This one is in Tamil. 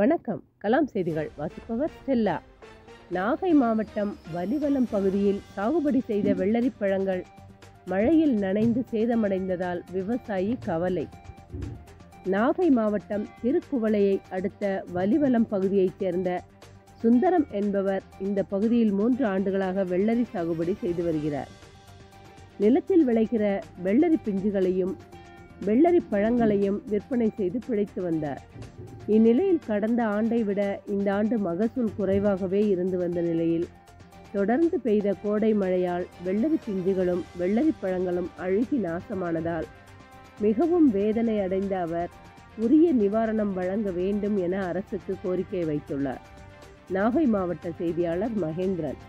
வணக்கம். கலாம் செய்திகள் வாசிப்பவர் ஸ்டெல்லா நாகை மாவட்டம் வலிவலம் பகுதியில் சாகுபடி செய்த வெள்ளரி பழங்கள் மழையில் நனைந்து சேதமடைந்ததால் விவசாயி கவலை. நாகை மாவட்டம் திருக்குவளையை அடுத்த வலிவலம் பகுதியைச் சேர்ந்த சுந்தரம் என்பவர் இந்த பகுதியில் மூன்று ஆண்டுகளாக வெள்ளரி சாகுபடி செய்து வருகிறார். நிலத்தில் விளைகிற வெள்ளரி பிஞ்சுகளையும் வெள்ளரி பழங்களையும் விற்பனை செய்து பிழைத்து வந்தார். இந்நிலையில் கடந்த ஆண்டை விட இந்த ஆண்டு மகசூல் குறைவாகவே இருந்து வந்த நிலையில் தொடர்ந்து பெய்த கோடை மழையால் வெள்ளரி பிஞ்சுகளும் வெள்ளரி பழங்களும் அழுகி நாசமானதால் மிகவும் வேதனை அடைந்த அவர் உரிய நிவாரணம் வழங்க வேண்டும் என அரசுக்கு கோரிக்கை வைத்துள்ளார். நாகை மாவட்ட செய்தியாளர் மகேந்திரன்.